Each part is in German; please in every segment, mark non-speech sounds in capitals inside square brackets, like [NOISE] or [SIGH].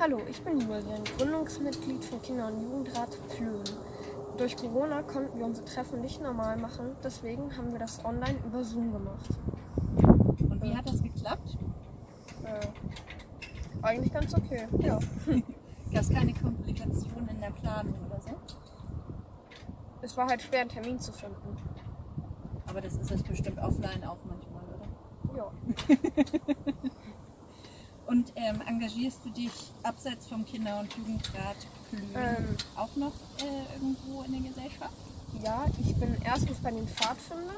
Hallo, ich bin Julian, Gründungsmitglied von Kinder- und Jugendrat Plön. Durch Corona konnten wir unsere Treffen nicht normal machen, deswegen haben wir das online über Zoom gemacht. Und wie hat das geklappt? Äh, eigentlich ganz okay, ja. [LAUGHS] Gab es keine Komplikationen in der Planung oder so? Es war halt schwer, einen Termin zu finden. Aber das ist es bestimmt offline auch manchmal, oder? Ja. [LAUGHS] Und ähm, engagierst du dich abseits vom Kinder- und Jugendrat Ähm. auch noch äh, irgendwo in der Gesellschaft? Ja, ich bin erstens bei den Pfadfindern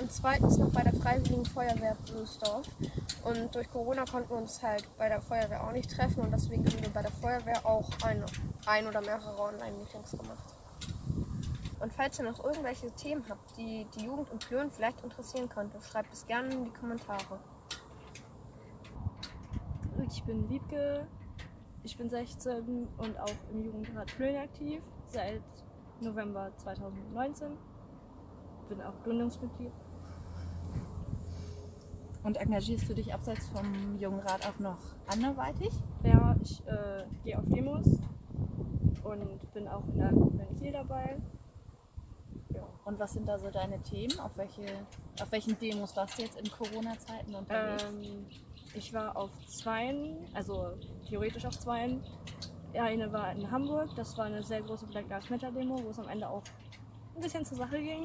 und zweitens noch bei der Freiwilligen Feuerwehr Bösdorf. Und durch Corona konnten wir uns halt bei der Feuerwehr auch nicht treffen und deswegen haben wir bei der Feuerwehr auch ein, ein oder mehrere Online-Meetings gemacht. Und falls ihr noch irgendwelche Themen habt, die die Jugend in Plön vielleicht interessieren könnte, schreibt es gerne in die Kommentare. Ich bin Wiebke, ich bin 16 und auch im Jugendrat Plön aktiv seit November 2019. Bin auch Gründungsmitglied. Und engagierst du dich abseits vom Jungen Rat auch noch anderweitig? Ja, ich äh, gehe auf Demos und bin auch in der Kiel dabei. Ja. Und was sind da so deine Themen? Auf, welche, auf welchen Demos warst du jetzt in Corona-Zeiten unterwegs? Ähm, ich war auf zweien, also theoretisch auf zweien. Eine war in Hamburg, das war eine sehr große Black Lives Matter Demo, wo es am Ende auch ein bisschen zur Sache ging.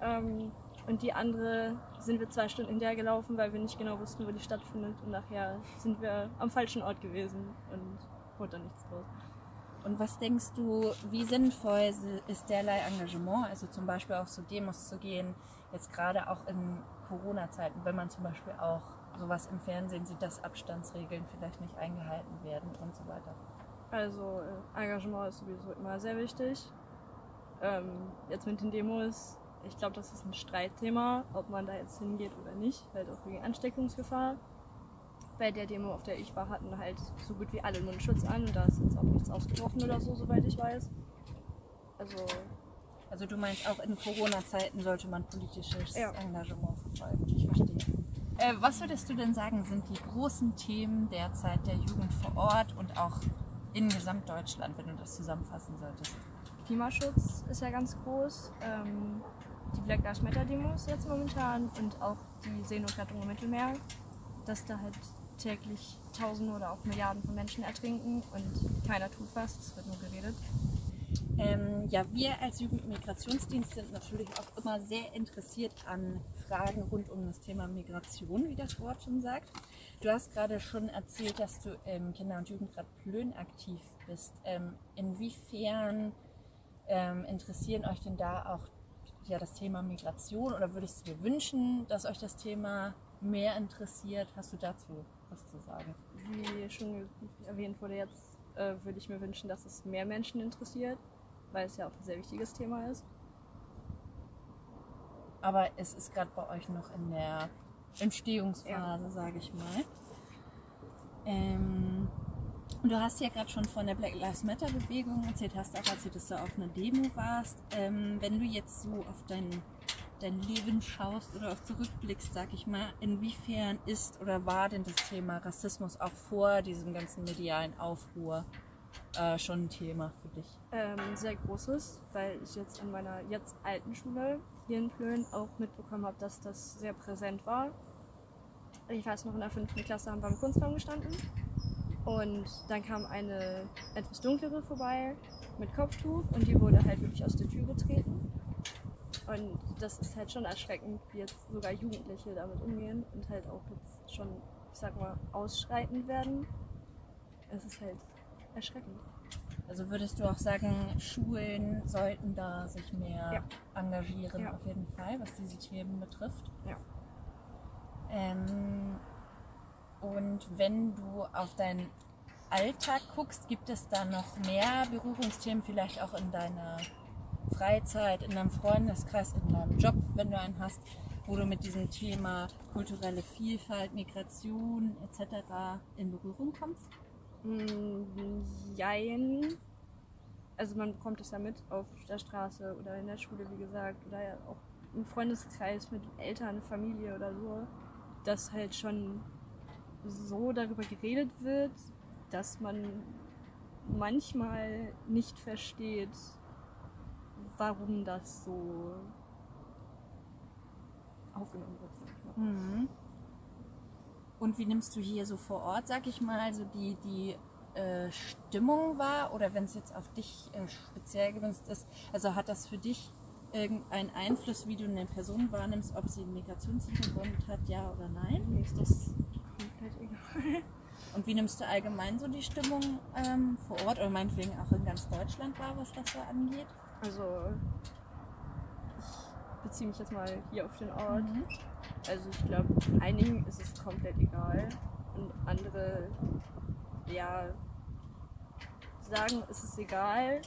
Ähm, und die andere sind wir zwei Stunden hinterher gelaufen, weil wir nicht genau wussten, wo die stattfindet. Und nachher sind wir am falschen Ort gewesen und wurde dann nichts los. Und was denkst du, wie sinnvoll ist derlei Engagement, also zum Beispiel auf so Demos zu gehen, jetzt gerade auch in Corona-Zeiten, wenn man zum Beispiel auch sowas im Fernsehen sieht, dass Abstandsregeln vielleicht nicht eingehalten werden und so weiter? Also äh, Engagement ist sowieso immer sehr wichtig. Ähm, jetzt mit den Demos, ich glaube, das ist ein Streitthema, ob man da jetzt hingeht oder nicht, halt auch wegen Ansteckungsgefahr. Bei der Demo, auf der ich war, hatten halt so gut wie alle Mundschutz an und da ist jetzt auch nichts ausgebrochen oder so, soweit ich weiß. Also Also du meinst, auch in Corona-Zeiten sollte man politisches Ja. Engagement verfolgen. Ich verstehe. Äh, was würdest du denn sagen, sind die großen Themen derzeit der Jugend vor Ort und auch in Gesamtdeutschland, wenn du das zusammenfassen solltest? Klimaschutz ist ja ganz groß. Ähm, die Black Lives Matter Demos jetzt momentan und auch die Seenotrettung im Mittelmeer, dass da halt täglich Tausende oder auch Milliarden von Menschen ertrinken und keiner tut was, es wird nur geredet. Ähm, ja, wir als Jugendmigrationsdienst sind natürlich auch immer sehr interessiert an Fragen rund um das Thema Migration, wie das Wort schon sagt. Du hast gerade schon erzählt, dass du im Kinder- und Jugendrat Plön aktiv bist. Ähm, inwiefern ähm, interessieren euch denn da auch ja, das Thema Migration oder würdest du dir wünschen, dass euch das Thema mehr interessiert? Hast du dazu was zu sagen? Wie schon erwähnt wurde jetzt, äh, würde ich mir wünschen, dass es mehr Menschen interessiert, weil es ja auch ein sehr wichtiges Thema ist. Aber es ist gerade bei euch noch in der Entstehungsphase, sage ich mal. Ähm, und du hast ja gerade schon von der Black Lives Matter Bewegung erzählt, hast auch erzählt, dass du auf einer Demo warst. Ähm, wenn du jetzt so auf dein, dein Leben schaust oder auch zurückblickst, sag ich mal, inwiefern ist oder war denn das Thema Rassismus auch vor diesem ganzen medialen Aufruhr äh, schon ein Thema für dich? Ähm, sehr großes, weil ich jetzt an meiner jetzt alten Schule hier in Plön auch mitbekommen habe, dass das sehr präsent war. Ich weiß noch, in der fünften Klasse haben wir im Kunstraum gestanden und dann kam eine etwas dunklere vorbei mit Kopftuch und die wurde halt wirklich aus der Tür getreten. Und das ist halt schon erschreckend, wie jetzt sogar Jugendliche damit umgehen und halt auch jetzt schon, ich sag mal, ausschreitend werden. Es ist halt erschreckend. Also würdest du auch sagen, Schulen sollten da sich mehr Ja. engagieren, Ja. auf jeden Fall, was diese Themen betrifft? Ja. Ähm, und wenn du auf deinen Alltag guckst, gibt es da noch mehr Berührungsthemen, vielleicht auch in deiner Freizeit, in deinem Freundeskreis, in deinem Job, wenn du einen hast, wo du mit diesem Thema kulturelle Vielfalt, Migration etc. in Berührung kommst? Jein. Also man bekommt es ja mit auf der Straße oder in der Schule, wie gesagt, oder ja auch im Freundeskreis mit Eltern, Familie oder so, dass halt schon so darüber geredet wird, dass man manchmal nicht versteht, warum das so aufgenommen wird. Mhm. Und wie nimmst du hier so vor Ort, sag ich mal, so die, die äh, Stimmung wahr? Oder wenn es jetzt auf dich äh, speziell gewünscht ist, also hat das für dich irgendeinen Einfluss, wie du eine Person wahrnimmst, ob sie einen Migrationshintergrund hat, ja oder nein? Mir ist das komplett egal. Und wie nimmst du allgemein so die Stimmung ähm, vor Ort oder meinetwegen auch in ganz Deutschland wahr, was das so angeht? Also, beziehe mich jetzt mal hier auf den Ort. Mhm. Also, ich glaube, einigen ist es komplett egal und andere, ja, sagen, es ist egal,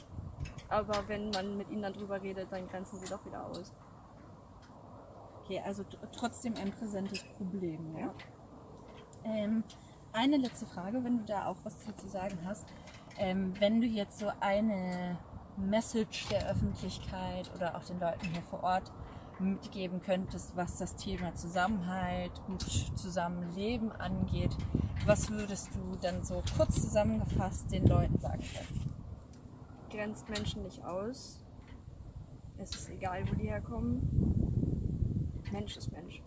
aber wenn man mit ihnen dann drüber redet, dann grenzen sie doch wieder aus. Okay, also tr- trotzdem ein präsentes Problem. Ja. Ähm, eine letzte Frage, wenn du da auch was zu sagen hast. Ähm, wenn du jetzt so eine Message der Öffentlichkeit oder auch den Leuten hier vor Ort mitgeben könntest, was das Thema Zusammenhalt, gut Zusammenleben angeht, was würdest du dann so kurz zusammengefasst den Leuten sagen können? Grenzt Menschen nicht aus. Es ist egal, wo die herkommen. Mensch ist Mensch.